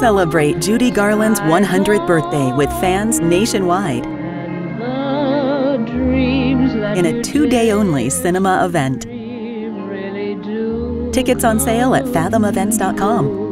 Celebrate Judy Garland's 100th birthday with fans nationwide in a two day only cinema event. Tickets on sale at fathomevents.com.